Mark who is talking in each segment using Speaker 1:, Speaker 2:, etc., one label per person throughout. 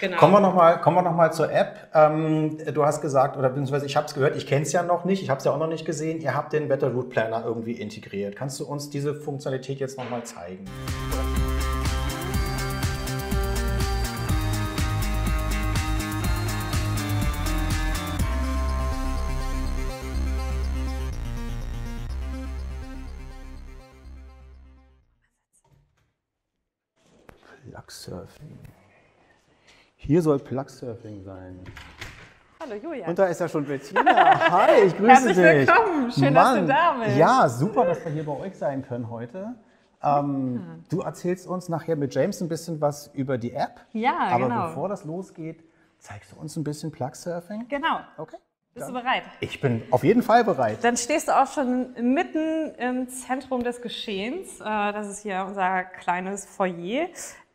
Speaker 1: Genau. Kommen wir nochmal noch, zur App. Ähm, du hast gesagt, oder beziehungsweise ich habe es gehört, ich kenne es ja noch nicht, ich habe es ja auch noch nicht gesehen. Ihr habt den Better Route Planner irgendwie integriert. Kannst du uns diese Funktionalität jetzt nochmal zeigen? Plugsurfing. Hier soll Plugsurfing sein.
Speaker 2: Hallo Julia.
Speaker 1: Und da ist ja schon Bettina. Hi, ich grüße
Speaker 2: Herzlich
Speaker 1: dich.
Speaker 2: Herzlich willkommen. Schön, Mann. dass du da bist.
Speaker 1: Ja, super, dass wir hier bei euch sein können heute. Ähm, ja. Du erzählst uns nachher mit James ein bisschen was über die App.
Speaker 2: Ja,
Speaker 1: Aber
Speaker 2: genau.
Speaker 1: Aber bevor das losgeht, zeigst du uns ein bisschen Plugsurfing?
Speaker 2: Genau.
Speaker 1: Okay.
Speaker 2: Bist du bereit?
Speaker 1: Ich bin auf jeden Fall bereit.
Speaker 2: Dann stehst du auch schon mitten im Zentrum des Geschehens. Äh, das ist hier unser kleines Foyer,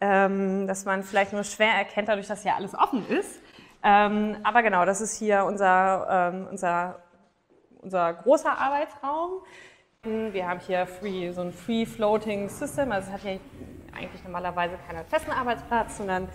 Speaker 2: ähm, das man vielleicht nur schwer erkennt, dadurch, dass hier alles offen ist. Ähm, aber genau, das ist hier unser, ähm, unser, unser großer Arbeitsraum. Wir haben hier free, so ein Free Floating System, also es hat hier eigentlich normalerweise keinen festen Arbeitsplatz, sondern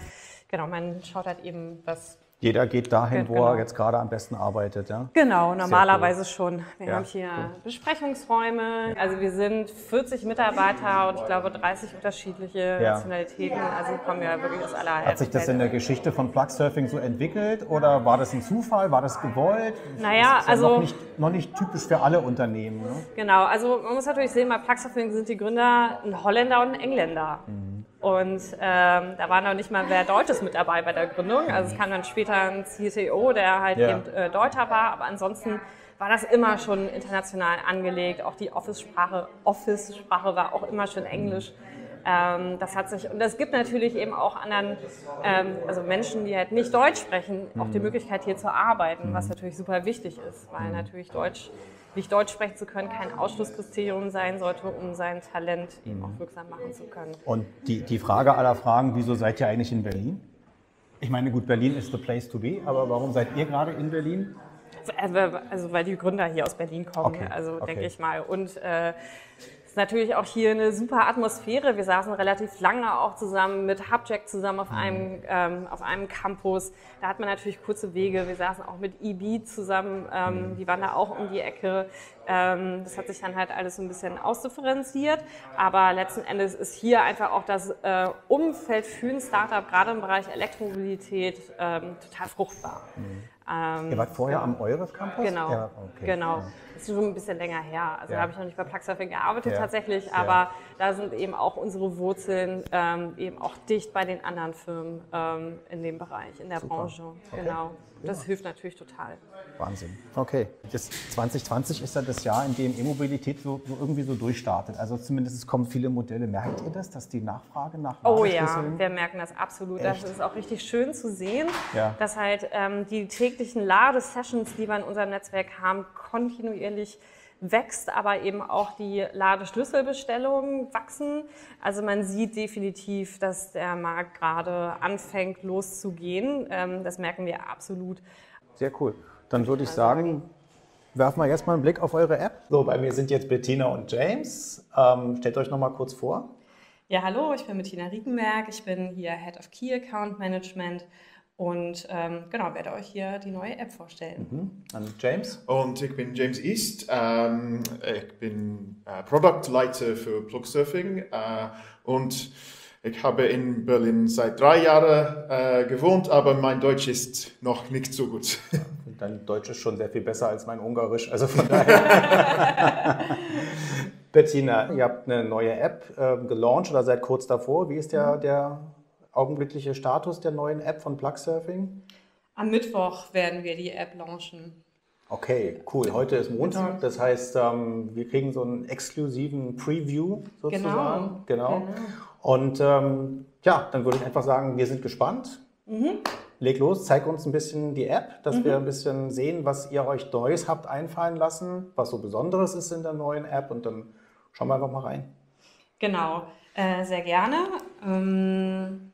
Speaker 2: genau, man schaut halt eben, was
Speaker 1: jeder geht dahin, genau. wo er jetzt gerade am besten arbeitet, ja?
Speaker 2: Genau, normalerweise cool. schon. Wir ja, haben hier cool. Besprechungsräume. Also wir sind 40 Mitarbeiter und ich glaube 30 unterschiedliche ja. Nationalitäten. Also kommen ja wirklich aus aller
Speaker 1: Hat sich das in der Geschichte von Plugsurfing so entwickelt oder war das ein Zufall? War das gewollt?
Speaker 2: Naja,
Speaker 1: das ist ja
Speaker 2: also
Speaker 1: noch nicht, noch nicht, typisch für alle Unternehmen. Ne?
Speaker 2: Genau, also man muss natürlich sehen, bei Plugsurfing sind die Gründer ein Holländer und ein Engländer. Mhm. Und ähm, da war noch nicht mal wer Deutsches mit dabei bei der Gründung. Also es kam dann später ein CTO, der halt ja. eben äh, Deutscher war, aber ansonsten war das immer schon international angelegt. Auch die Office-Sprache, Office-Sprache war auch immer schon Englisch. Ähm, das hat sich und es gibt natürlich eben auch anderen, ähm, also Menschen, die halt nicht Deutsch sprechen, auch die mhm. Möglichkeit hier zu arbeiten, was natürlich super wichtig ist, weil natürlich Deutsch nicht Deutsch sprechen zu können, kein Ausschlusskriterium sein sollte, um sein Talent eben auch wirksam machen zu können.
Speaker 1: Und die, die Frage aller Fragen, wieso seid ihr eigentlich in Berlin? Ich meine, gut, Berlin ist the place to be, aber warum seid ihr gerade in Berlin?
Speaker 2: Also, also weil die Gründer hier aus Berlin kommen, okay. also okay. denke ich mal. Und äh, ist natürlich auch hier eine super Atmosphäre. Wir saßen relativ lange auch zusammen mit Hubjack zusammen auf einem, ähm, auf einem Campus. Da hat man natürlich kurze Wege. Wir saßen auch mit EB zusammen. Ähm, mhm. die waren da auch um die Ecke. Ähm, das hat sich dann halt alles so ein bisschen ausdifferenziert. Aber letzten Endes ist hier einfach auch das äh, Umfeld für ein Startup, gerade im Bereich Elektromobilität, ähm, total fruchtbar.
Speaker 1: Mhm. Ähm, Ihr wart vorher ja. am Eures Campus?
Speaker 2: Genau,
Speaker 1: ja,
Speaker 2: okay. genau. Das ist schon ein bisschen länger her. Also ja. da habe ich noch nicht bei Plugsurfing gearbeitet tatsächlich, aber da sind eben auch unsere Wurzeln ähm, eben auch dicht bei den anderen Firmen ähm, in dem Bereich, in der Super. Branche. Okay. Genau. Das hilft natürlich total.
Speaker 1: Wahnsinn. Okay. Das 2020 ist ja das Jahr, in dem E-Mobilität so, so, irgendwie so durchstartet. Also zumindest es kommen viele Modelle. Merkt ihr das, dass die Nachfrage nach
Speaker 2: Oh ja, wir merken das absolut. Echt? Das ist auch richtig schön zu sehen, ja. dass halt ähm, die täglichen Ladesessions, die wir in unserem Netzwerk haben, kontinuierlich wächst, aber eben auch die Ladeschlüsselbestellungen wachsen. Also man sieht definitiv, dass der Markt gerade anfängt loszugehen. Ähm, das merken wir absolut.
Speaker 1: Sehr cool. Dann würde ich also, sagen, werfen wir jetzt mal einen Blick auf eure App. So, bei mir sind jetzt Bettina und James. Ähm, stellt euch noch mal kurz vor.
Speaker 2: Ja, hallo, ich bin Bettina Riekenberg. Ich bin hier Head of Key Account Management und ähm, genau, werde euch hier die neue App vorstellen.
Speaker 1: Mhm. Und James?
Speaker 3: Und ich bin James East. Ähm, ich bin äh, Produktleiter für Plugsurfing äh, und ich habe in Berlin seit drei Jahren äh, gewohnt, aber mein Deutsch ist noch nicht so gut.
Speaker 1: Dein Deutsch ist schon sehr viel besser als mein Ungarisch, also von daher. Bettina, ihr habt eine neue App äh, gelauncht oder seid kurz davor. Wie ist der, der augenblickliche Status der neuen App von Plugsurfing?
Speaker 2: Am Mittwoch werden wir die App launchen.
Speaker 1: Okay, cool. Heute ist Montag, das heißt, ähm, wir kriegen so einen exklusiven Preview sozusagen. Genau. genau. genau. Und ähm, ja, dann würde ich einfach sagen, wir sind gespannt. Mhm. Leg los, zeig uns ein bisschen die App, dass mhm. wir ein bisschen sehen, was ihr euch Neues habt einfallen lassen, was so Besonderes ist in der neuen App und dann schauen wir einfach mal rein.
Speaker 2: Genau, äh, sehr gerne. Ähm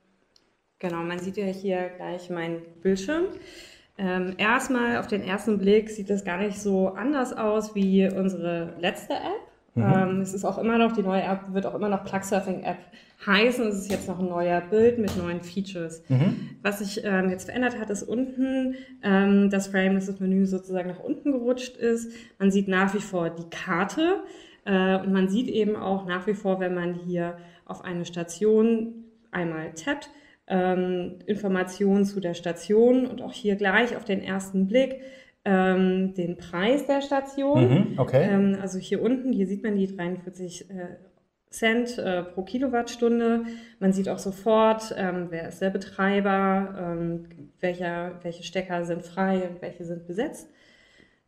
Speaker 2: Genau, man sieht ja hier gleich meinen Bildschirm. Ähm, erstmal auf den ersten Blick sieht das gar nicht so anders aus wie unsere letzte App. Mhm. Ähm, es ist auch immer noch, die neue App wird auch immer noch Plugsurfing App heißen. Es ist jetzt noch ein neuer Bild mit neuen Features. Mhm. Was sich ähm, jetzt verändert hat, ist unten ähm, das Frame, dass das Menü sozusagen nach unten gerutscht ist. Man sieht nach wie vor die Karte äh, und man sieht eben auch nach wie vor, wenn man hier auf eine Station einmal tappt, ähm, Informationen zu der Station und auch hier gleich auf den ersten Blick ähm, den Preis der Station. Mhm, okay. Ähm, also hier unten, hier sieht man die 43 äh, Cent äh, pro Kilowattstunde. Man sieht auch sofort, ähm, wer ist der Betreiber, ähm, welcher, welche Stecker sind frei und welche sind besetzt.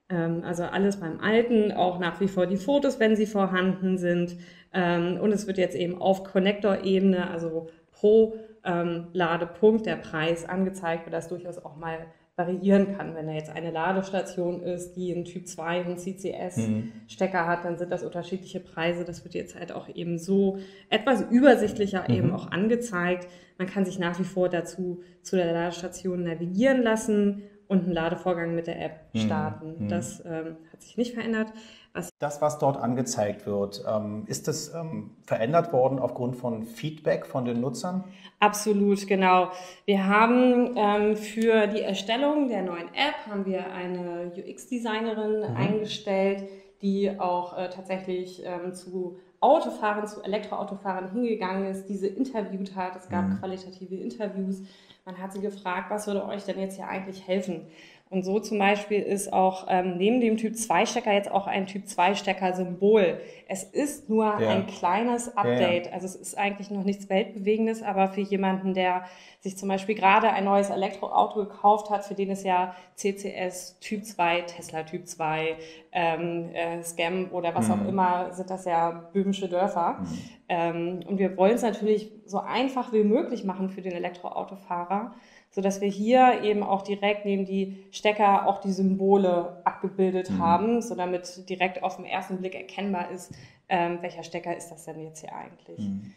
Speaker 2: Ähm, also alles beim Alten, auch nach wie vor die Fotos, wenn sie vorhanden sind. Ähm, und es wird jetzt eben auf Connector-Ebene, also pro ähm, Ladepunkt, der Preis angezeigt, wird das durchaus auch mal variieren kann. Wenn er jetzt eine Ladestation ist, die einen Typ 2 und CCS-Stecker mhm. hat, dann sind das unterschiedliche Preise. Das wird jetzt halt auch eben so etwas übersichtlicher mhm. eben auch angezeigt. Man kann sich nach wie vor dazu zu der Ladestation navigieren lassen und einen Ladevorgang mit der App mhm. starten. Mhm. Das ähm, hat sich nicht verändert.
Speaker 1: Was das, was dort angezeigt wird, ähm, ist das ähm, verändert worden aufgrund von Feedback von den Nutzern?
Speaker 2: Absolut, genau. Wir haben ähm, für die Erstellung der neuen App haben wir eine UX-Designerin mhm. eingestellt, die auch äh, tatsächlich zu Autofahrern, zu Elektroautofahrern hingegangen ist, diese interviewt hat. Es gab mhm. qualitative Interviews. Man hat sie gefragt, was würde euch denn jetzt hier eigentlich helfen? Und so zum Beispiel ist auch ähm, neben dem Typ 2 Stecker jetzt auch ein Typ 2 Stecker Symbol. Es ist nur ja. ein kleines Update. Ja, ja. Also es ist eigentlich noch nichts Weltbewegendes, aber für jemanden, der sich zum Beispiel gerade ein neues Elektroauto gekauft hat, für den es ja CCS Typ 2, Tesla Typ 2, ähm, äh, Scam oder was mhm. auch immer, sind das ja böhmische Dörfer. Mhm. Ähm, und wir wollen es natürlich so einfach wie möglich machen für den Elektroautofahrer so dass wir hier eben auch direkt neben die Stecker auch die Symbole abgebildet mhm. haben, so damit direkt auf den ersten Blick erkennbar ist, ähm, welcher Stecker ist das denn jetzt hier eigentlich. Mhm.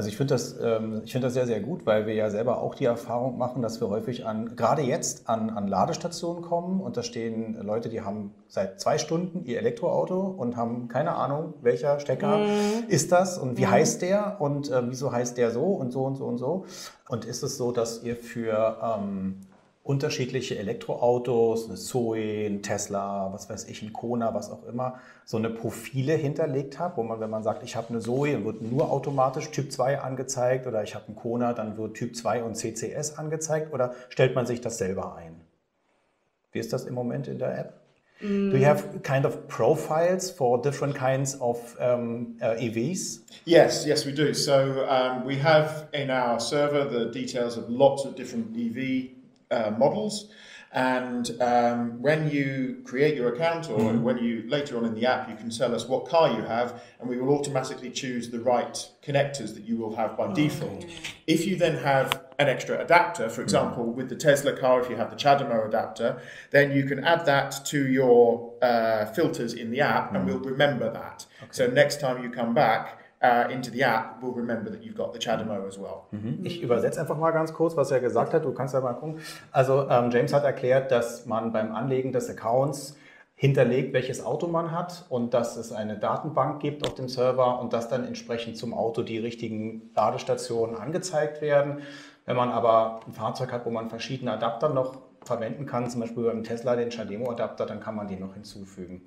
Speaker 1: Also ich finde das, ähm, ich das sehr, sehr gut, weil wir ja selber auch die Erfahrung machen, dass wir häufig an, gerade jetzt an, an Ladestationen kommen und da stehen Leute, die haben seit zwei Stunden ihr Elektroauto und haben keine Ahnung, welcher Stecker mhm. ist das und wie mhm. heißt der und äh, wieso heißt der so und so und so und so. Und ist es so, dass ihr für ähm, unterschiedliche Elektroautos, eine Zoe, ein Tesla, was weiß ich, ein Kona, was auch immer, so eine Profile hinterlegt habe, wo man, wenn man sagt, ich habe eine Zoe, dann wird nur automatisch Typ 2 angezeigt oder ich habe einen Kona, dann wird Typ 2 und CCS angezeigt oder stellt man sich das selber ein? Wie ist das im Moment in der App? Do you have kind of profiles for different kinds of um, uh, EVs?
Speaker 3: Yes, yes, we do. So um, we have in our server the details of lots of different EV uh, models. And um, when you create your account or mm-hmm. when you later on in the app, you can tell us what car you have, and we will automatically choose the right connectors that you will have by oh, default. Okay. If you then have an extra adapter, for mm-hmm. example, mm-hmm. with the Tesla car, if you have the CHAdeMO adapter, then you can add that to your uh, filters in the app, mm-hmm. and we'll remember that. Okay. So next time you come back, uh, into the app will remember that you've got the CHAdeMO as well.
Speaker 1: Mhm. Ich übersetze einfach mal ganz kurz, was er gesagt hat. Du kannst ja mal gucken. Also ähm, James hat erklärt, dass man beim Anlegen des Accounts hinterlegt, welches Auto man hat und dass es eine Datenbank gibt auf dem Server und dass dann entsprechend zum Auto die richtigen Ladestationen angezeigt werden. Wenn man aber ein Fahrzeug hat, wo man verschiedene Adapter noch verwenden kann, zum Beispiel beim Tesla den CHAdeMO-Adapter, dann kann man den noch hinzufügen.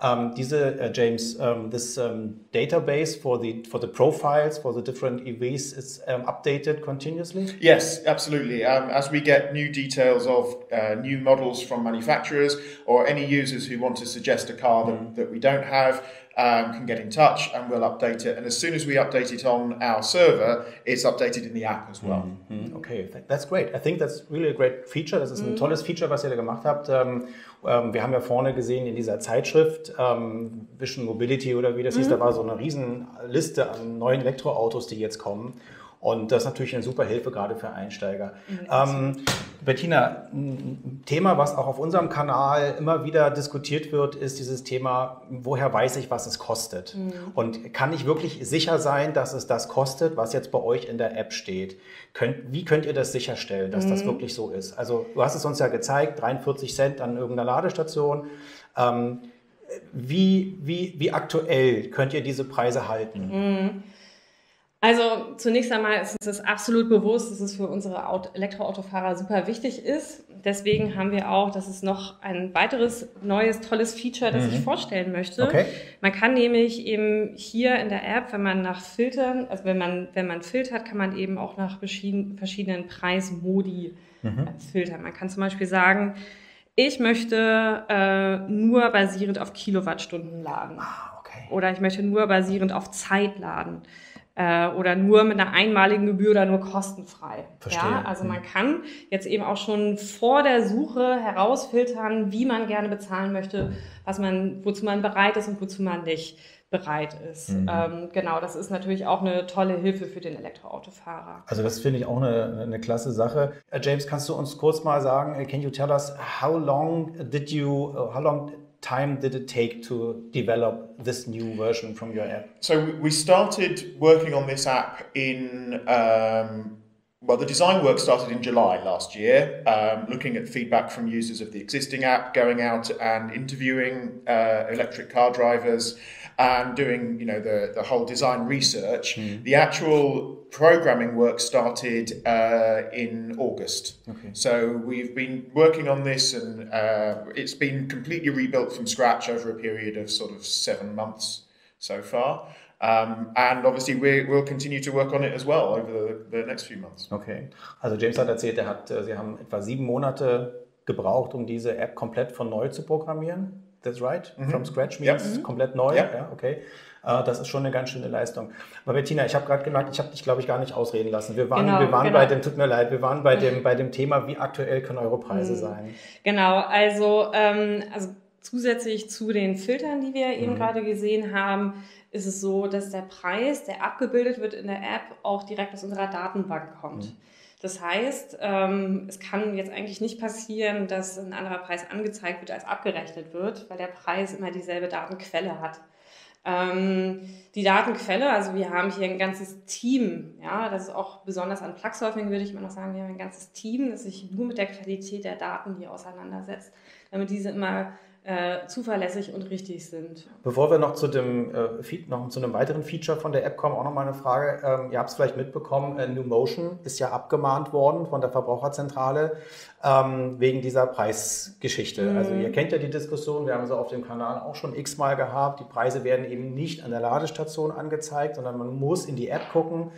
Speaker 1: Um, diese, uh, James, um, this um, database for the for the profiles for the different EVs is updated continuously.
Speaker 3: Yes, absolutely. as we get new details of uh, new models from manufacturers or any users who want to suggest a car that, mm. that we don't have, um, can get in touch and we'll update it. And as soon as we update it on our server, it's updated in the app as well.
Speaker 1: Mm-hmm. Okay, that's great. I think that's really a great feature. Das ist ein mm. tolles Feature, was ihr da gemacht habt. Ähm, ähm, wir haben ja vorne gesehen in dieser Zeitschrift ähm, Vision Mobility oder wie das mm. hieß, da war so eine riesen Liste an neuen Elektroautos, die jetzt kommen. Und das ist natürlich eine super Hilfe, gerade für Einsteiger. Ähm, Bettina, ein Thema, was auch auf unserem Kanal immer wieder diskutiert wird, ist dieses Thema, woher weiß ich, was es kostet? Mhm. Und kann ich wirklich sicher sein, dass es das kostet, was jetzt bei euch in der App steht? Könnt, wie könnt ihr das sicherstellen, dass mhm. das wirklich so ist? Also du hast es uns ja gezeigt, 43 Cent an irgendeiner Ladestation. Ähm, Wie, wie, wie aktuell könnt ihr diese Preise halten?
Speaker 2: Mhm. Also zunächst einmal ist es absolut bewusst, dass es für unsere Elektroautofahrer super wichtig ist. Deswegen haben wir auch, das ist noch ein weiteres neues, tolles Feature, das mhm. ich vorstellen möchte. Okay. Man kann nämlich eben hier in der App, wenn man nach Filtern, also wenn man, wenn man filtert, kann man eben auch nach verschiedenen Preismodi mhm. filtern. Man kann zum Beispiel sagen, ich möchte äh, nur basierend auf Kilowattstunden laden. Ah, okay. Oder ich möchte nur basierend auf Zeit laden äh, oder nur mit einer einmaligen Gebühr oder nur kostenfrei. Verstehe. Ja, also man mhm. kann jetzt eben auch schon vor der Suche herausfiltern, wie man gerne bezahlen möchte, was man, wozu man bereit ist und wozu man nicht bereit ist. Mhm. Ähm, genau, das ist natürlich auch eine tolle Hilfe für den Elektroautofahrer.
Speaker 1: Also das finde ich auch eine, eine klasse Sache. Uh, James, kannst du uns kurz mal sagen, uh, can you tell us how long did you, uh, how long time did it take to develop this new version from your app?
Speaker 3: So we started working on this app in um, well, the design work started in July last year, um, looking at feedback from users of the existing app, going out and interviewing uh, electric car drivers, and doing you know the the whole design research. Mm. The actual programming work started uh, in August. Okay. So we've been working on this, and uh, it's been completely rebuilt from scratch over a period of sort of seven months so far. Um, and obviously we, we'll continue to work on it as well over the, the next few months.
Speaker 1: Okay. Also James hat erzählt, er hat, äh, sie haben etwa sieben Monate gebraucht, um diese App komplett von neu zu programmieren. That's right? Mhm. From scratch means ja. komplett neu. Ja. ja, okay. Uh, das ist schon eine ganz schöne Leistung. Aber Bettina, ich habe gerade gemerkt, ich habe dich, glaube ich, gar nicht ausreden lassen. Wir waren, genau, wir waren genau. bei dem, tut mir leid, wir waren bei dem, bei dem Thema, wie aktuell können eure Preise mhm. sein?
Speaker 2: Genau, also, ähm, also zusätzlich zu den Filtern, die wir eben mhm. gerade gesehen haben, ist es so, dass der Preis, der abgebildet wird in der App, auch direkt aus unserer Datenbank kommt. Mhm. Das heißt, ähm, es kann jetzt eigentlich nicht passieren, dass ein anderer Preis angezeigt wird, als abgerechnet wird, weil der Preis immer dieselbe Datenquelle hat. Ähm, die Datenquelle, also wir haben hier ein ganzes Team, ja, das ist auch besonders an Plugsurfing, würde ich mal noch sagen, wir haben ein ganzes Team, das sich nur mit der Qualität der Daten hier auseinandersetzt, damit diese immer äh, zuverlässig und richtig sind.
Speaker 1: Bevor wir noch zu dem äh, noch zu einem weiteren Feature von der App kommen, auch noch mal eine Frage. Ähm, ihr habt es vielleicht mitbekommen, äh, New Motion ist ja abgemahnt worden von der Verbraucherzentrale ähm, wegen dieser Preisgeschichte. Mhm. Also ihr kennt ja die Diskussion, wir haben sie auf dem Kanal auch schon x-mal gehabt. Die Preise werden eben nicht an der Ladestation angezeigt, sondern man muss in die App gucken.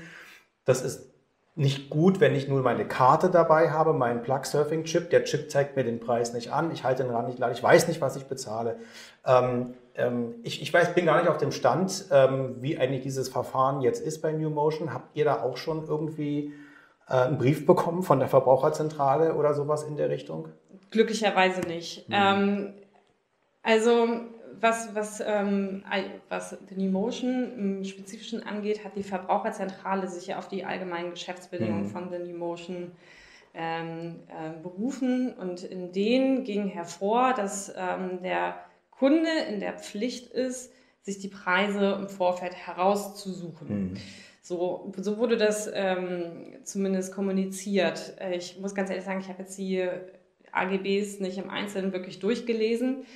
Speaker 1: Das ist nicht gut, wenn ich nur meine Karte dabei habe, meinen Plug-Surfing-Chip. Der Chip zeigt mir den Preis nicht an. Ich halte den Rand nicht ich weiß nicht, was ich bezahle. Ähm, ähm, ich, ich weiß, bin gar nicht auf dem Stand, ähm, wie eigentlich dieses Verfahren jetzt ist bei New Motion. Habt ihr da auch schon irgendwie äh, einen Brief bekommen von der Verbraucherzentrale oder sowas in der Richtung?
Speaker 2: Glücklicherweise nicht. Mhm. also was, was, ähm, was den Emotion im Spezifischen angeht, hat die Verbraucherzentrale sich ja auf die allgemeinen Geschäftsbedingungen mhm. von The Emotion ähm, äh, berufen und in denen ging hervor, dass ähm, der Kunde in der Pflicht ist, sich die Preise im Vorfeld herauszusuchen. Mhm. So, so wurde das ähm, zumindest kommuniziert. Ich muss ganz ehrlich sagen, ich habe jetzt die AGBs nicht im Einzelnen wirklich durchgelesen.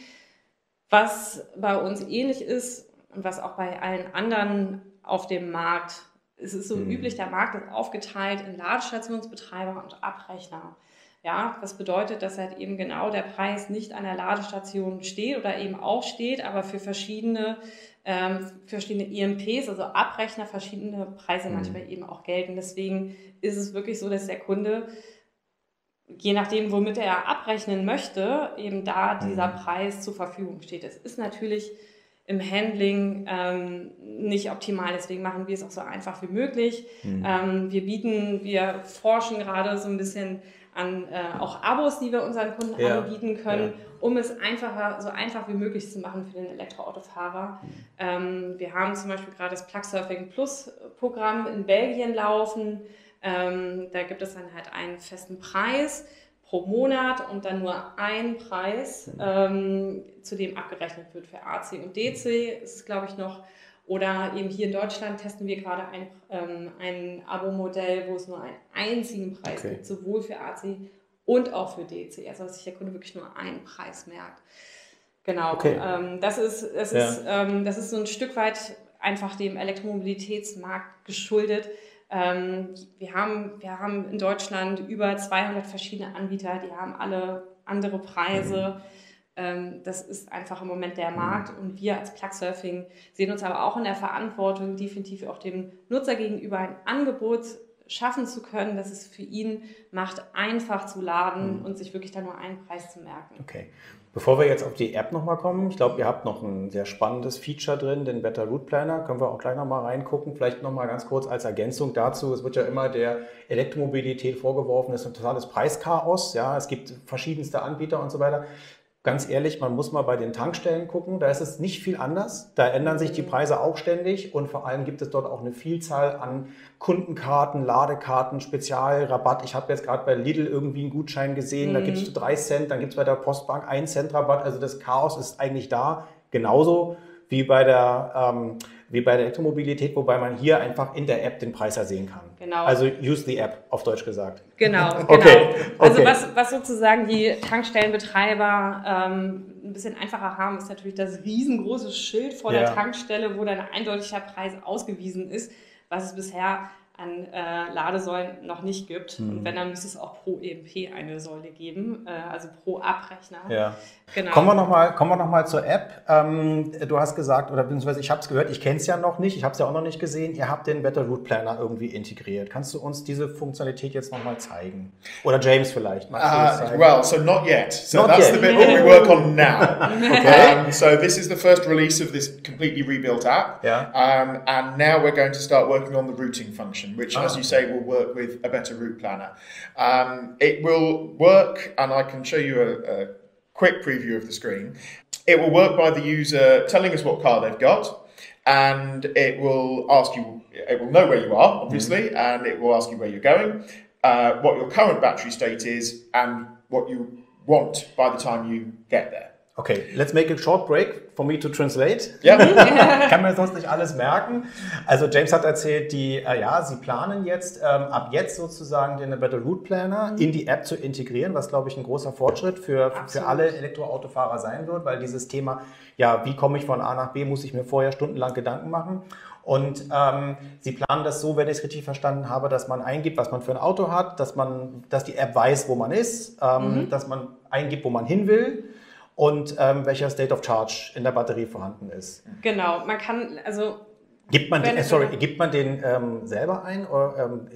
Speaker 2: Was bei uns ähnlich ist und was auch bei allen anderen auf dem Markt, es ist so mhm. üblich, der Markt ist aufgeteilt in Ladestationsbetreiber und Abrechner. Ja, das bedeutet, dass halt eben genau der Preis nicht an der Ladestation steht oder eben auch steht, aber für verschiedene, ähm, für verschiedene EMPs, also Abrechner, verschiedene Preise mhm. manchmal eben auch gelten. Deswegen ist es wirklich so, dass der Kunde je nachdem, womit er abrechnen möchte, eben da dieser mhm. Preis zur Verfügung steht. Es ist natürlich im Handling ähm, nicht optimal, deswegen machen wir es auch so einfach wie möglich. Mhm. Ähm, wir bieten, wir forschen gerade so ein bisschen an äh, auch Abos, die wir unseren Kunden ja. anbieten können, ja. um es einfacher, so einfach wie möglich zu machen für den Elektroautofahrer. Mhm. Ähm, wir haben zum Beispiel gerade das Plug Surfing Plus Programm in Belgien laufen. Ähm, da gibt es dann halt einen festen Preis pro Monat und dann nur ein Preis, mhm. ähm, zu dem abgerechnet wird für AC und DC. Ist es, glaube ich, noch. Oder eben hier in Deutschland testen wir gerade ein, ähm, ein Abo-Modell, wo es nur einen einzigen Preis okay. gibt, sowohl für AC und auch für DC. Also dass sich der Kunde wirklich nur einen Preis merkt. Genau. Okay. Ähm, das, ist, das, ja. ist, ähm, das ist so ein Stück weit einfach dem Elektromobilitätsmarkt geschuldet. Ähm, wir, haben, wir haben in Deutschland über 200 verschiedene Anbieter, die haben alle andere Preise. Mhm. Ähm, das ist einfach im Moment der Markt und wir als Plugsurfing sehen uns aber auch in der Verantwortung, definitiv auch dem Nutzer gegenüber ein Angebot schaffen zu können, dass es für ihn macht, einfach zu laden mhm. und sich wirklich da nur einen Preis zu merken.
Speaker 1: Okay. Bevor wir jetzt auf die App nochmal kommen, ich glaube, ihr habt noch ein sehr spannendes Feature drin, den Better Route Planner. Können wir auch gleich nochmal reingucken. Vielleicht nochmal ganz kurz als Ergänzung dazu. Es wird ja immer der Elektromobilität vorgeworfen, es ist ein totales Preischaos. Ja, es gibt verschiedenste Anbieter und so weiter. Ganz ehrlich, man muss mal bei den Tankstellen gucken, da ist es nicht viel anders. Da ändern sich die Preise auch ständig und vor allem gibt es dort auch eine Vielzahl an Kundenkarten, Ladekarten, Spezialrabatt. Ich habe jetzt gerade bei Lidl irgendwie einen Gutschein gesehen, mhm. da gibst du drei Cent, dann gibt es bei der Postbank einen Cent Rabatt. Also das Chaos ist eigentlich da, genauso wie bei der ähm, wie bei der Elektromobilität, wobei man hier einfach in der App den Preis ersehen kann. Genau. Also use the App, auf Deutsch gesagt.
Speaker 2: Genau, genau. okay. Also was, was sozusagen die Tankstellenbetreiber ähm, ein bisschen einfacher haben, ist natürlich das riesengroße Schild vor ja. der Tankstelle, wo dann ein eindeutiger Preis ausgewiesen ist, was es bisher an äh, Ladesäulen noch nicht gibt. Mhm. Und wenn, dann müsste es auch pro EMP eine Säule geben, äh, also pro Abrechner.
Speaker 1: Ja. Genau. Kommen wir nochmal noch, zur App. Ähm, du hast gesagt, oder beziehungsweise ich habe es gehört, ich kenne es ja noch nicht, ich habe es ja auch noch nicht gesehen, ihr habt den Better Route Planner irgendwie integriert. Kannst du uns diese Funktionalität jetzt nochmal zeigen? Oder James vielleicht?
Speaker 3: Uh, well, so not yet. So not that's yet. the bit that we work on now. okay. Um, so this is the first release of this completely rebuilt app.
Speaker 1: Yeah.
Speaker 3: Um, and now we're going to start working on the routing function. Which, oh. as you say, will work with a better route planner. Um, it will work, and I can show you a, a quick preview of the screen. It will work by the user telling us what car they've got, and it will ask you, it will know where you are, obviously, mm-hmm. and it will ask you where you're going, uh, what your current battery state is, and what you want by the time you get there.
Speaker 1: Okay, let's make a short break for me to translate.
Speaker 3: Ja.
Speaker 1: Kann man sonst nicht alles merken. Also James hat erzählt, die, äh, ja, sie planen jetzt ähm, ab jetzt sozusagen den Better Route Planner mhm. in die App zu integrieren, was glaube ich ein großer Fortschritt für, für alle Elektroautofahrer sein wird, weil dieses Thema, ja, wie komme ich von A nach B, muss ich mir vorher stundenlang Gedanken machen. Und ähm, sie planen das so, wenn ich es richtig verstanden habe, dass man eingibt, was man für ein Auto hat, dass man, dass die App weiß, wo man ist, ähm, mhm. dass man eingibt, wo man hin will und ähm, welcher State of Charge in der Batterie vorhanden ist.
Speaker 2: Genau, man kann, also
Speaker 1: Gibt man, den, äh, sorry, gibt man den ähm, selber ein? Or, um,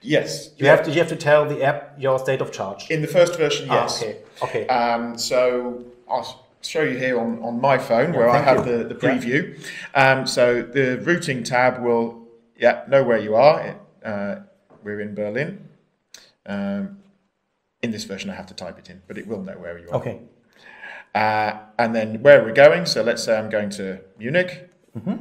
Speaker 3: yes.
Speaker 1: You have, to, you have to tell the app your state of charge.
Speaker 3: In the first version,
Speaker 1: ah, yes. Ah, okay. okay.
Speaker 3: Um, so I'll show you here on, on my phone yeah, where I have the, the preview. Yeah. Um, so the routing tab will, yeah, know where you are. Uh, we're in Berlin. Um, in this version, I have to type it in, but it will know where you are.
Speaker 1: Okay.
Speaker 3: Uh, and then where we're going. So let's say I'm going to Munich.
Speaker 1: Mm-hmm.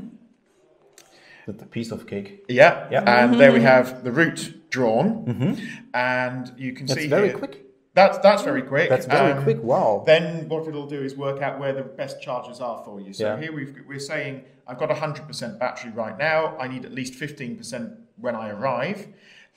Speaker 1: The piece of cake.
Speaker 3: Yeah. yeah. And mm-hmm. there we have the route drawn.
Speaker 1: Mm-hmm.
Speaker 3: And you can
Speaker 1: that's
Speaker 3: see
Speaker 1: very
Speaker 3: here,
Speaker 1: quick.
Speaker 3: That's that's very quick.
Speaker 1: That's very um, quick. Wow.
Speaker 3: Then what it'll do is work out where the best charges are for you. So yeah. here we've, we're saying I've got 100% battery right now. I need at least 15% when I arrive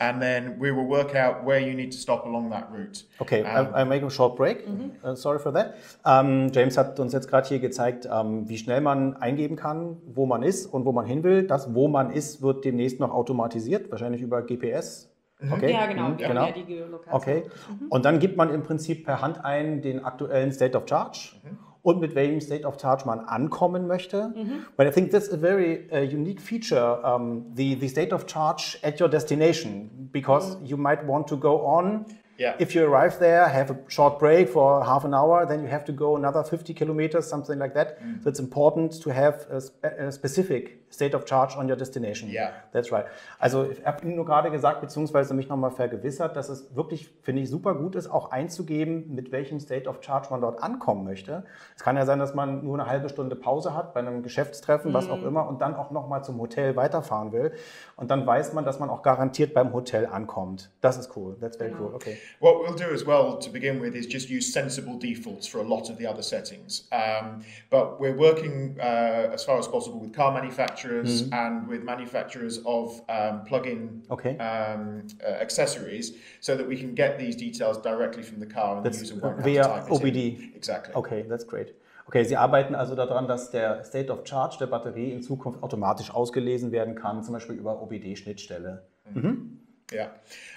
Speaker 3: and then we will work out where you need to stop along that route.
Speaker 1: Okay, um, I, I make a short break. Mhm. Uh, sorry for that. Um, James hat uns jetzt gerade hier gezeigt, um, wie schnell man eingeben kann, wo man ist und wo man hin will. Das, wo man ist, wird demnächst noch automatisiert, wahrscheinlich über GPS.
Speaker 2: Mhm. Okay. Ja, genau. Mhm, genau. Ja, die
Speaker 1: Geolokation. Okay. Mhm. Und dann gibt man im Prinzip per Hand ein den aktuellen State of Charge. Mhm und mit welchem State of Charge man ankommen möchte. Mhm. But I think that's a very uh, unique feature, um, the, the state of charge at your destination, because mhm. you might want to go on
Speaker 3: Yeah.
Speaker 1: If you arrive there, have a short break for half an hour, then you have to go another 50 kilometers, something like that. Mm. So it's important to have a, spe a, specific state of charge on your destination.
Speaker 3: Yeah.
Speaker 1: That's right. Also ich habe Ihnen nur gerade gesagt, beziehungsweise mich nochmal vergewissert, dass es wirklich, finde ich, super gut ist, auch einzugeben, mit welchem State of Charge man dort ankommen möchte. Es kann ja sein, dass man nur eine halbe Stunde Pause hat bei einem Geschäftstreffen, mm. was auch immer, und dann auch nochmal zum Hotel weiterfahren will. Und dann weiß man, dass man auch garantiert beim Hotel ankommt. Das ist cool. That's very genau. cool. Okay.
Speaker 3: What we'll do as well to begin with is just use sensible defaults for a lot of the other settings. Um, but we're working uh, as far as possible with car manufacturers mm-hmm. and with manufacturers of um, plug-in
Speaker 1: okay.
Speaker 3: um, uh, accessories so that we can get these details directly from the car and
Speaker 1: that's
Speaker 3: the user won't
Speaker 1: via
Speaker 3: have to type
Speaker 1: OBD.
Speaker 3: Exactly.
Speaker 1: Okay, that's great. Okay, Sie arbeiten also daran, dass der State of Charge der Batterie in Zukunft automatisch ausgelesen werden kann, zum Beispiel über OBD-Schnittstelle. Mhm.
Speaker 3: Mhm. Yeah,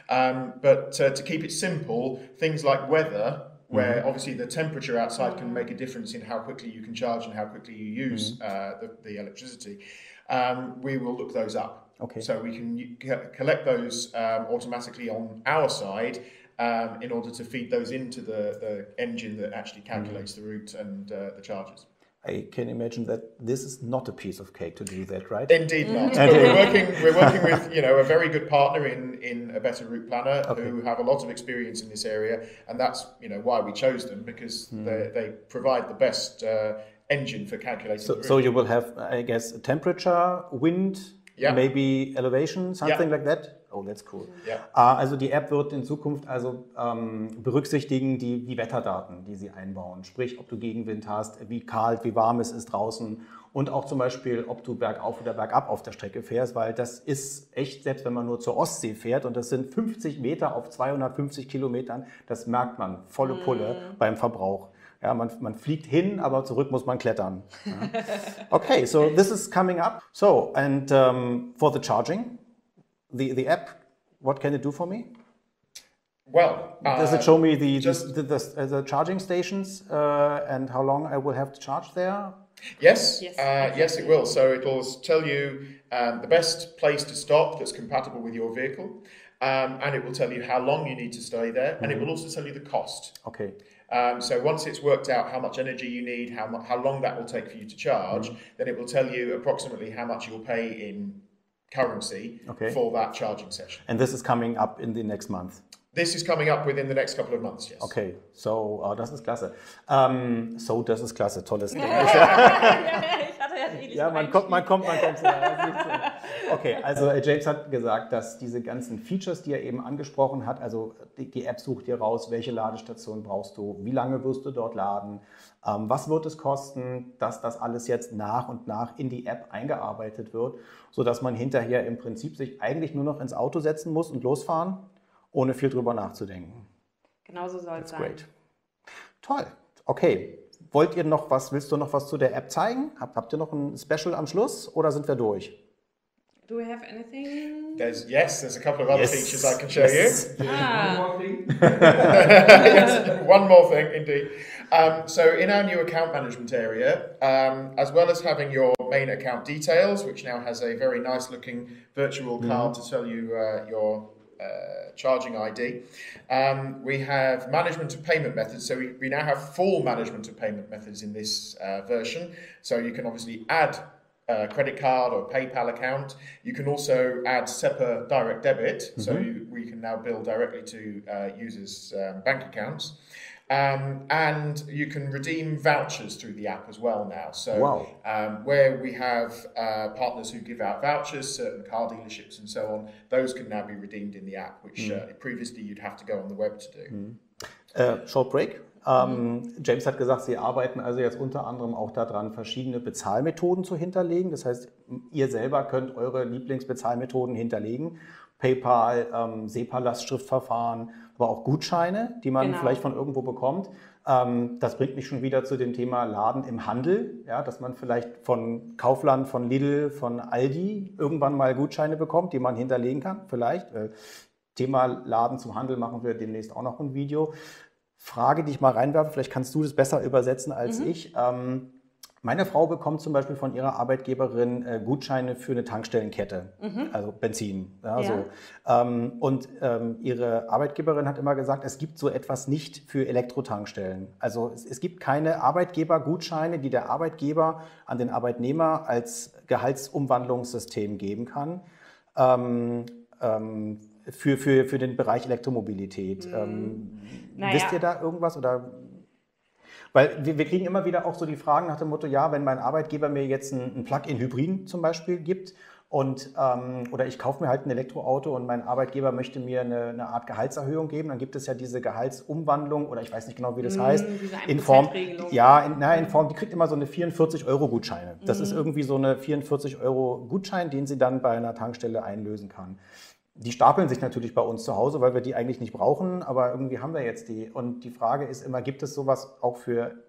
Speaker 3: um, but uh, to keep it simple, things like weather where mm-hmm. obviously the temperature outside can make a difference in how quickly you can charge and how quickly you use mm-hmm. uh, the, the, electricity. Um, we will look those up. Okay. So we can collect those um, automatically on our side um, in order to feed those into the, the engine that actually calculates mm-hmm. the route and uh, the charges.
Speaker 1: I can imagine that this is not a piece of cake to do that, right?
Speaker 3: Indeed not. but we're working, we're working with you know a very good partner in in a better route planner okay. who have a lot of experience in this area, and that's you know why we chose them because mm. they, they provide the best uh, engine for calculating.
Speaker 1: So, so, you will have, I guess, temperature, wind, yeah. maybe elevation, something yeah. like that. Oh, that's cool. Ja. Ah, also die App wird in Zukunft also ähm, berücksichtigen die, die Wetterdaten, die sie einbauen. Sprich, ob du Gegenwind hast, wie kalt, wie warm es ist draußen und auch zum Beispiel, ob du bergauf oder bergab auf der Strecke fährst, weil das ist echt, selbst wenn man nur zur Ostsee fährt und das sind 50 Meter auf 250 Kilometern, das merkt man volle Pulle mm. beim Verbrauch. Ja, man, man fliegt hin, aber zurück muss man klettern. Ja. Okay, so this is coming up. So, and um, for the charging, the, the app, what can it do for me?
Speaker 3: Well,
Speaker 1: uh, does it show me the just, the, the, the, the charging stations uh, and how long I will have to charge there?
Speaker 3: Yes, yes, uh, yes, it will. So it'll tell you um, the best place to stop that's compatible with your vehicle, um, and it will tell you how long you need to stay there, and it will also tell you the cost.
Speaker 1: Okay.
Speaker 3: Um, so once it's worked out how much energy you need, how, how long that will take for you to charge, mm. then it will tell you approximately how much you'll pay in currency okay. for that charging session.
Speaker 1: And this is coming up in the next month?
Speaker 3: This is coming up within the next couple of months, yes.
Speaker 1: Okay, so uh, das ist klasse. Um, so, das ist klasse, tolles Englisch. ja, man kommt, man kommt, man kommt. Okay, also äh, James hat gesagt, dass diese ganzen Features, die er eben angesprochen hat, also die, die App sucht dir raus, welche Ladestation brauchst du, wie lange wirst du dort laden, ähm, was wird es kosten, dass das alles jetzt nach und nach in die App eingearbeitet wird, sodass man hinterher im Prinzip sich eigentlich nur noch ins Auto setzen muss und losfahren ohne viel drüber nachzudenken.
Speaker 2: Genauso soll es sein. Great.
Speaker 1: Toll. Okay. Wollt ihr noch was, willst du noch was zu der App zeigen? Habt, habt ihr noch ein Special am Schluss oder sind wir durch?
Speaker 2: Do we have anything?
Speaker 3: There's yes, there's a couple of other yes. features I can show yes. you.
Speaker 2: Ah. One more thing.
Speaker 3: yes, one more thing indeed. Um, so in our new account management area, um, as well as having your main account details, which now has a very nice looking virtual card mm. to tell you uh, your uh, charging ID. Um, we have management of payment methods. So we, we now have full management of payment methods in this uh, version. So you can obviously add a credit card or PayPal account. You can also add SEPA direct debit. Mm-hmm. So you, we can now bill directly to uh, users' um, bank accounts. Um, and you can redeem vouchers through the app as well now. So, wow. um, where we have uh, partners who give out vouchers, certain car dealerships and so on, those can now be redeemed in the app, which mm. uh, previously you'd have to go on the web to do. Mm.
Speaker 1: Uh, short break. Ähm, James hat gesagt, Sie arbeiten also jetzt unter anderem auch daran, verschiedene Bezahlmethoden zu hinterlegen. Das heißt, ihr selber könnt eure Lieblingsbezahlmethoden hinterlegen. PayPal, ähm, SEPA-Lastschriftverfahren, aber auch Gutscheine, die man genau. vielleicht von irgendwo bekommt. Ähm, das bringt mich schon wieder zu dem Thema Laden im Handel, ja, dass man vielleicht von Kaufland, von Lidl, von Aldi irgendwann mal Gutscheine bekommt, die man hinterlegen kann, vielleicht. Äh, Thema Laden zum Handel machen wir demnächst auch noch ein Video. Frage, die ich mal reinwerfe, vielleicht kannst du das besser übersetzen als mhm. ich. Ähm, meine Frau bekommt zum Beispiel von ihrer Arbeitgeberin äh, Gutscheine für eine Tankstellenkette, mhm. also Benzin. Ja, ja. So. Ähm, und ähm, ihre Arbeitgeberin hat immer gesagt, es gibt so etwas nicht für Elektrotankstellen. Also es, es gibt keine Arbeitgebergutscheine, die der Arbeitgeber an den Arbeitnehmer als Gehaltsumwandlungssystem geben kann. Ähm, ähm für, für, für den Bereich Elektromobilität. Mhm. Ähm, naja. Wisst ihr da irgendwas oder weil wir, wir, kriegen immer wieder auch so die Fragen nach dem Motto, ja, wenn mein Arbeitgeber mir jetzt einen Plug-in-Hybrid zum Beispiel gibt und ähm, oder ich kaufe mir halt ein Elektroauto und mein Arbeitgeber möchte mir eine, eine, Art Gehaltserhöhung geben, dann gibt es ja diese Gehaltsumwandlung oder ich weiß nicht genau, wie das mmh, heißt. in Form, ja, in, na, in Form, die kriegt immer so eine 44 Euro Gutscheine. Das mmh. ist irgendwie so eine 44 Euro Gutschein, den sie dann bei einer Tankstelle einlösen kann. Die stapeln sich natürlich bei uns zu Hause, weil wir die eigentlich nicht brauchen, aber irgendwie haben wir jetzt die. Und die Frage ist immer, gibt es sowas auch für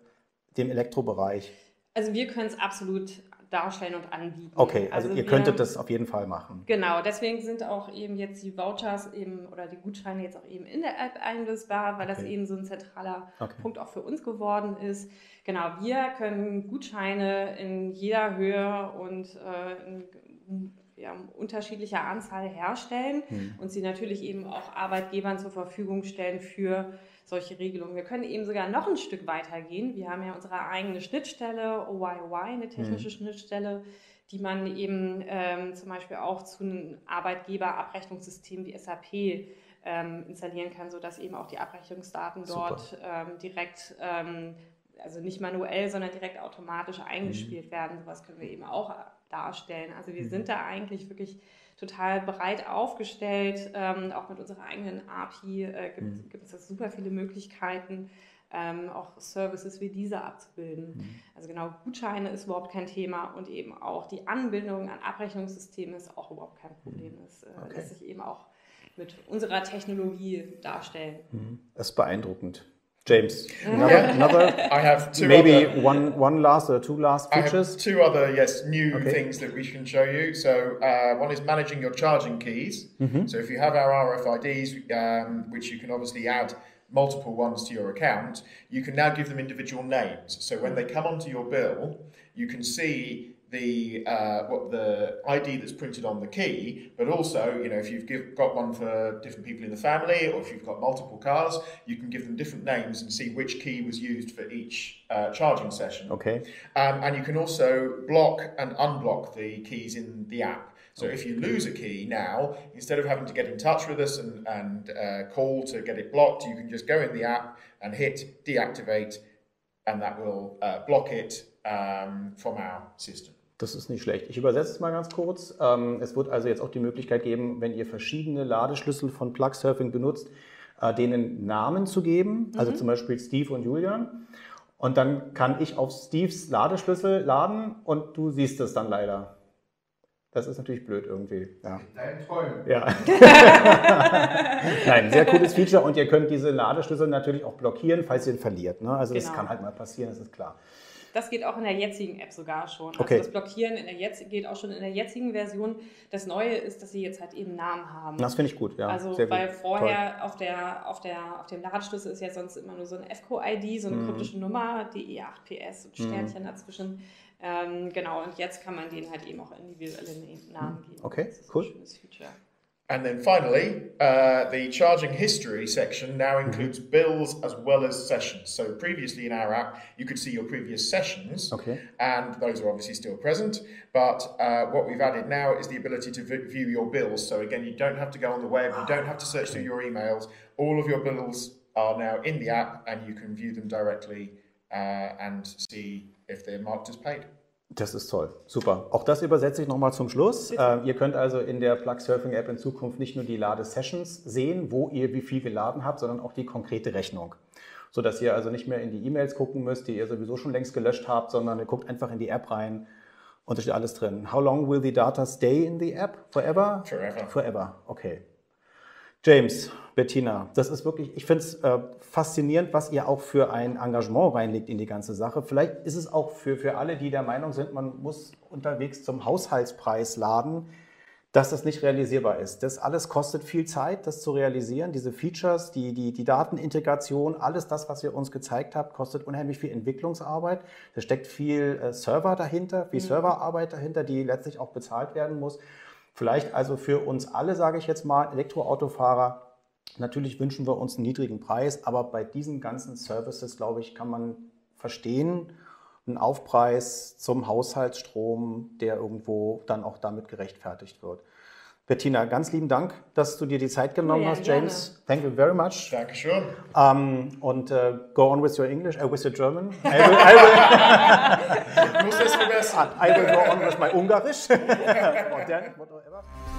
Speaker 1: dem Elektrobereich?
Speaker 2: Also wir können es absolut darstellen und anbieten.
Speaker 1: Okay, also, also ihr wir, könntet das auf jeden Fall machen.
Speaker 2: Genau, deswegen sind auch eben jetzt die Vouchers eben oder die Gutscheine jetzt auch eben in der App einlösbar, weil okay. das eben so ein zentraler okay. Punkt auch für uns geworden ist. Genau, wir können Gutscheine in jeder Höhe und äh, in, ja, unterschiedlicher Anzahl herstellen hm. und sie natürlich eben auch Arbeitgebern zur Verfügung stellen für solche Regelungen. Wir können eben sogar noch ein Stück weiter gehen. Wir haben ja unsere eigene Schnittstelle, OYY, eine technische mhm. Schnittstelle, die man eben ähm, zum Beispiel auch zu einem Arbeitgeberabrechnungssystem wie SAP ähm, installieren kann, sodass eben auch die Abrechnungsdaten dort ähm, direkt, ähm, also nicht manuell, sondern direkt automatisch eingespielt mhm. werden. Sowas können wir eben auch darstellen. Also wir mhm. sind da eigentlich wirklich total breit aufgestellt. Ähm, auch mit unserer eigenen API äh, gibt, mhm. es super viele Möglichkeiten, ähm, auch Services wie diese abzubilden. Mhm. Also genau, Gutscheine ist überhaupt kein Thema und eben auch die Anbindung an Abrechnungssysteme ist auch überhaupt kein Problem. Das äh, okay. lässt sich eben auch mit unserer Technologie darstellen.
Speaker 1: Mhm. Das ist beeindruckend. James, another, another
Speaker 3: I have two
Speaker 1: maybe
Speaker 3: other,
Speaker 1: one one last or two last features.
Speaker 3: I have two other yes new okay. things that we can show you. So uh, one is managing your charging keys. Mm-hmm. So if you have our RFIDs, um, which you can obviously add multiple ones to your account, you can now give them individual names. So when they come onto your bill, you can see the uh, what the ID that's printed on the key, but also you know if you've give, got one for different people in the family, or if you've got multiple cars, you can give them different names and see which key was used for each uh, charging session.
Speaker 1: Okay.
Speaker 3: Um, and you can also block and unblock the keys in the app. So if you lose a key now, instead of having to get in touch with us and, and uh, call to get it blocked, you can just go in the app and hit deactivate, and that will uh, block it um, from our system.
Speaker 1: Das ist nicht schlecht. Ich übersetze es mal ganz kurz. Ähm, es wird also jetzt auch die Möglichkeit geben, wenn ihr verschiedene Ladeschlüssel von Plugsurfing benutzt, äh, denen Namen zu geben, also mhm. zum Beispiel Steve und Julian. Und dann kann ich auf Steves Ladeschlüssel laden und du siehst es dann leider. Das ist natürlich blöd irgendwie. Ja.
Speaker 3: Dein Träumen.
Speaker 1: Ja. Nein, sehr cooles Feature und ihr könnt diese Ladeschlüssel natürlich auch blockieren, falls ihr ihn verliert. Ne? Also genau. das kann halt mal passieren, das ist klar.
Speaker 2: Das geht auch in der jetzigen App sogar schon. Also
Speaker 1: okay.
Speaker 2: das Blockieren in der jetzt, geht auch schon in der jetzigen Version. Das Neue ist, dass sie jetzt halt eben Namen haben.
Speaker 1: Das finde ich gut, ja.
Speaker 2: Also
Speaker 1: Sehr
Speaker 2: weil gut. vorher auf, der, auf, der, auf dem Ladeschlüssel ist ja sonst immer nur so eine FCO-ID, so eine mm. kryptische Nummer, DE8PS und Sternchen mm. dazwischen. Ähm, genau, und jetzt kann man denen halt eben auch individuelle Namen geben.
Speaker 1: Okay, cool.
Speaker 3: And then finally, uh, the charging history section now mm-hmm. includes bills as well as sessions. So previously in our app, you could see your previous sessions,
Speaker 1: okay.
Speaker 3: and those are obviously still present. But uh, what we've added now is the ability to view your bills. So again, you don't have to go on the web, you don't have to search through your emails. All of your bills are now in the app, and you can view them directly uh, and see if they're marked as paid.
Speaker 1: Das ist toll, super. Auch das übersetze ich nochmal zum Schluss. Äh, ihr könnt also in der Plug Surfing App in Zukunft nicht nur die Ladesessions sehen, wo ihr wie viel geladen habt, sondern auch die konkrete Rechnung. Sodass ihr also nicht mehr in die E-Mails gucken müsst, die ihr sowieso schon längst gelöscht habt, sondern ihr guckt einfach in die App rein und da steht alles drin. How long will the data stay in the app? Forever?
Speaker 3: Forever.
Speaker 1: Forever, okay. James, Bettina, das ist wirklich, ich finde es äh, faszinierend, was ihr auch für ein Engagement reinlegt in die ganze Sache. Vielleicht ist es auch für, für alle, die der Meinung sind, man muss unterwegs zum Haushaltspreis laden, dass das nicht realisierbar ist. Das alles kostet viel Zeit, das zu realisieren. Diese Features, die, die, die Datenintegration, alles das, was ihr uns gezeigt habt, kostet unheimlich viel Entwicklungsarbeit. Da steckt viel äh, Server dahinter, viel mhm. Serverarbeit dahinter, die letztlich auch bezahlt werden muss. Vielleicht also für uns alle, sage ich jetzt mal, Elektroautofahrer, natürlich wünschen wir uns einen niedrigen Preis, aber bei diesen ganzen Services, glaube ich, kann man verstehen, einen Aufpreis zum Haushaltsstrom, der irgendwo dann auch damit gerechtfertigt wird. Bettina, ganz lieben Dank, dass du dir die Zeit genommen oh ja, hast, James. Gerne. Thank you very much.
Speaker 3: Dankeschön.
Speaker 1: Um, und uh, go on with your English, uh, with your German. I will, I will. I will go on with my Ungarisch.